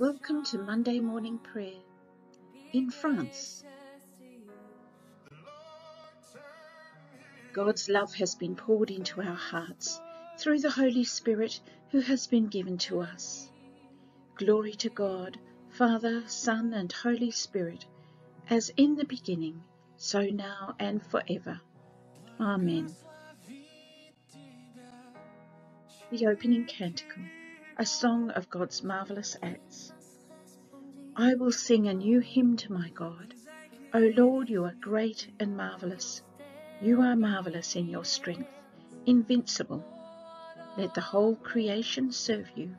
Welcome to Monday morning prayer in France. God's love has been poured into our hearts through the Holy Spirit who has been given to us. Glory to God, Father, Son, and Holy Spirit, as in the beginning, so now and forever. Amen. The opening canticle, a song of God's marvellous acts. I will sing a new hymn to my God. O Lord, you are great and marvellous. You are marvellous in your strength, invincible. Let the whole creation serve you,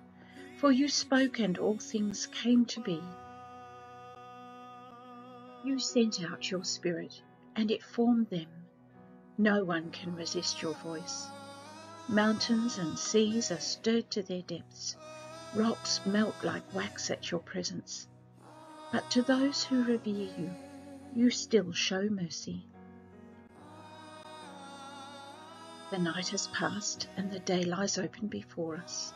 for you spoke and all things came to be. You sent out your spirit, and it formed them. No one can resist your voice. Mountains and seas are stirred to their depths. Rocks melt like wax at your presence. But to those who revere you, you still show mercy. The night has passed and the day lies open before us.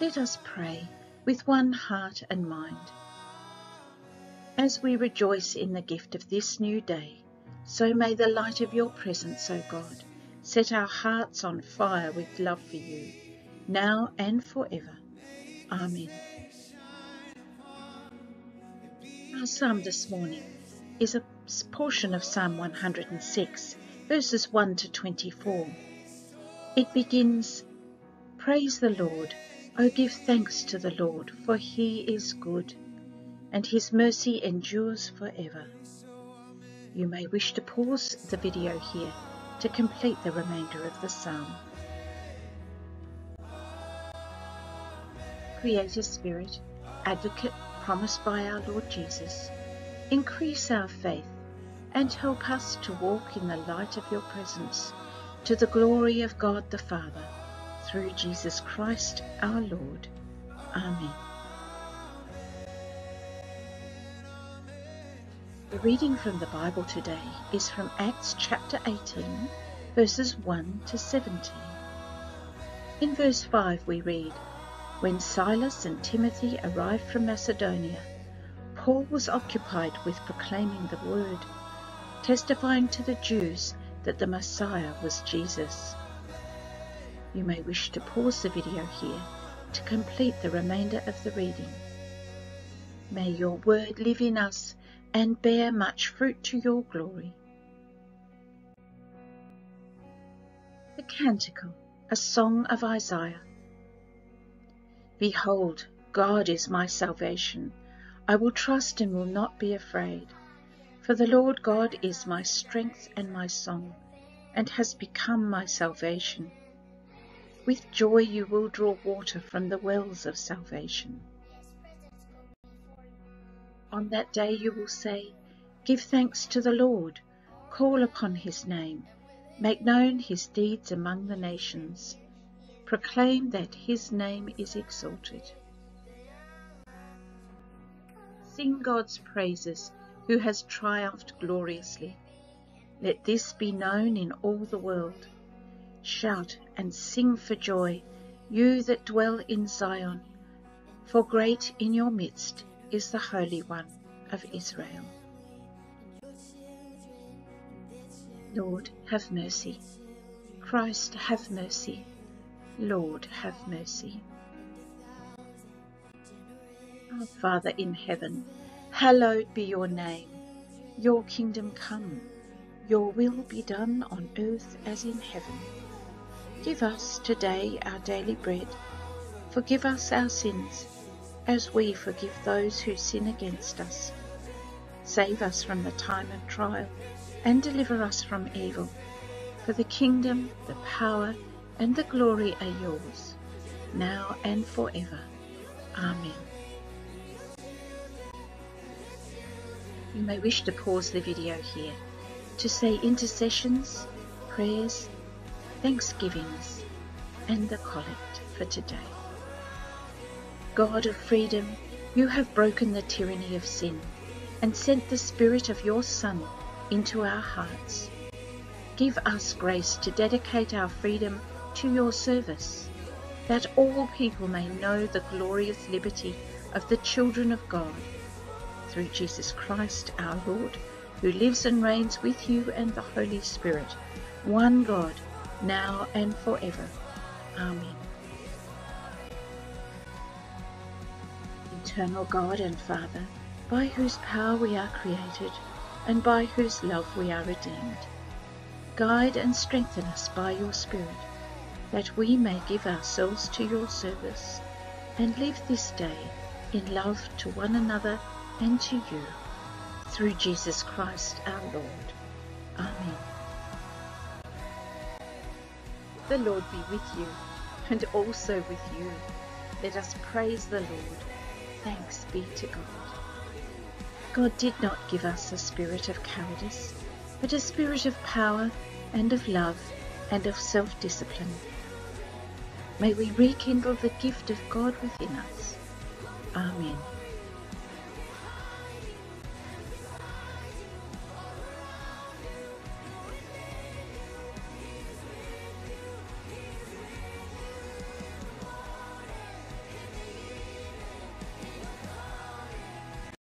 Let us pray with one heart and mind. As we rejoice in the gift of this new day, so may the light of your presence, O God, set our hearts on fire with love for you, now and forever. Amen. Our psalm this morning is a portion of Psalm 106, verses 1 to 24. It begins, Praise the Lord, O give thanks to the Lord, for he is good, and his mercy endures forever. You may wish to pause the video here to complete the remainder of the psalm. Creator Spirit, Advocate promised by our Lord Jesus, increase our faith and help us to walk in the light of your presence to the glory of God the Father, through Jesus Christ our Lord. Amen. The reading from the Bible today is from Acts chapter 18, verses 1 to 17. In verse 5 we read, when Silas and Timothy arrived from Macedonia, Paul was occupied with proclaiming the word, testifying to the Jews that the Messiah was Jesus. You may wish to pause the video here to complete the remainder of the reading. May your word live in us and bear much fruit to your glory. The Canticle, a song of Isaiah. Behold, God is my salvation. I will trust and will not be afraid. For the Lord God is my strength and my song, and has become my salvation. With joy you will draw water from the wells of salvation. On that day you will say, Give thanks to the Lord, call upon his name, make known his deeds among the nations proclaim that his name is exalted. Sing God's praises, who has triumphed gloriously. Let this be known in all the world. Shout and sing for joy, you that dwell in Zion, for great in your midst is the Holy One of Israel. Lord, have mercy. Christ, have mercy. Lord, have mercy. Our Father in heaven, hallowed be your name. Your kingdom come, your will be done on earth as in heaven. Give us today our daily bread. Forgive us our sins, as we forgive those who sin against us. Save us from the time of trial, and deliver us from evil. For the kingdom, the power, and the glory are yours, now and forever. Amen. You may wish to pause the video here to say intercessions, prayers, thanksgivings, and the collect for today. God of freedom, you have broken the tyranny of sin and sent the Spirit of your Son into our hearts. Give us grace to dedicate our freedom to your service, that all people may know the glorious liberty of the children of God. Through Jesus Christ our Lord, who lives and reigns with you and the Holy Spirit, one God, now and forever. Amen. Eternal God and Father, by whose power we are created, and by whose love we are redeemed, guide and strengthen us by your Spirit, that we may give ourselves to your service, and live this day in love to one another and to you, through Jesus Christ our Lord. Amen. The Lord be with you, and also with you. Let us praise the Lord. Thanks be to God. God did not give us a spirit of cowardice, but a spirit of power and of love and of self-discipline. May we rekindle the gift of God within us. Amen.